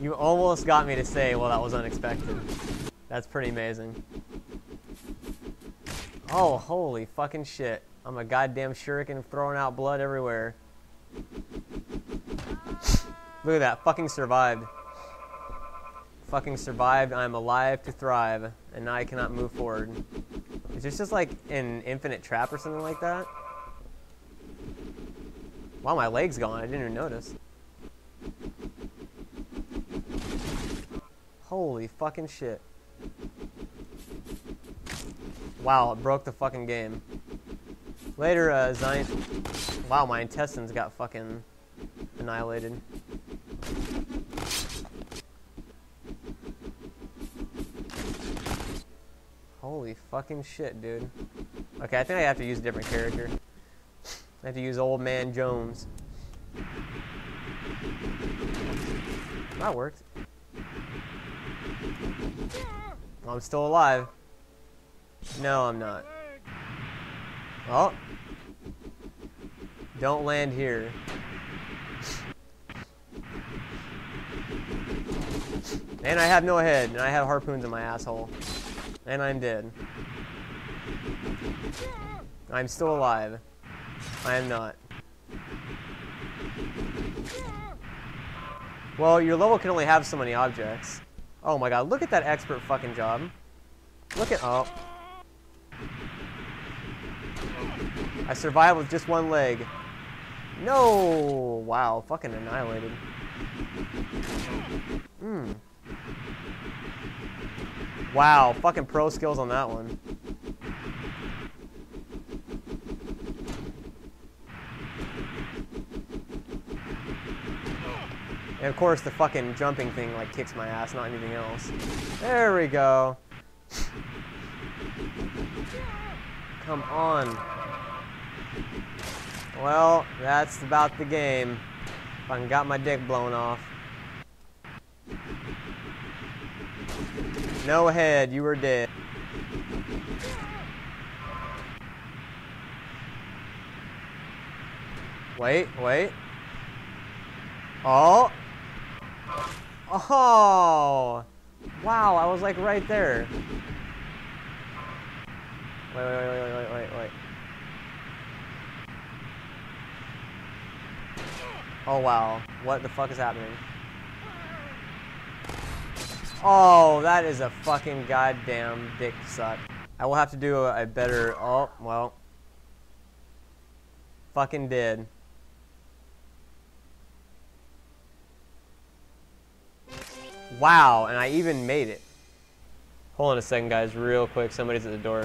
You almost got me to say, well, that was unexpected. That's pretty amazing. Oh, holy fucking shit. I'm a goddamn shuriken throwing out blood everywhere. Look at that. Fucking survived. Fucking survived. I'm alive to thrive. And now I cannot move forward. Is this just like an infinite trap or something like that? Wow, my leg's gone. I didn't even notice. Holy fucking shit. Wow, it broke the fucking game. Later, uh, Zion... Wow, my intestines got fucking annihilated. Holy fucking shit, dude. Okay, I think I have to use a different character. I have to use Old Man Jones. That worked. I'm still alive. No, I'm not. Oh. Don't land here. And I have no head, and I have harpoons in my asshole. And I'm dead. I'm still alive. I am not. Well, your level can only have so many objects. Oh my god, look at that expert fucking job. Look at- oh. I survived with just one leg. No! Wow, fucking annihilated. Hmm. Wow, fucking pro skills on that one. And of course the fucking jumping thing like kicks my ass, not anything else. There we go. Come on. Well, that's about the game. Fucking got my dick blown off. No head, you were dead. Wait, wait. Oh. Oh. Wow, I was like right there. Wait, wait, wait, wait, wait, wait, wait. Oh wow, what the fuck is happening? Oh, that is a fucking goddamn dick suck. I will have to do a, a better, oh, well. Fucking did. Wow, and I even made it. Hold on a second, guys, real quick. Somebody's at the door.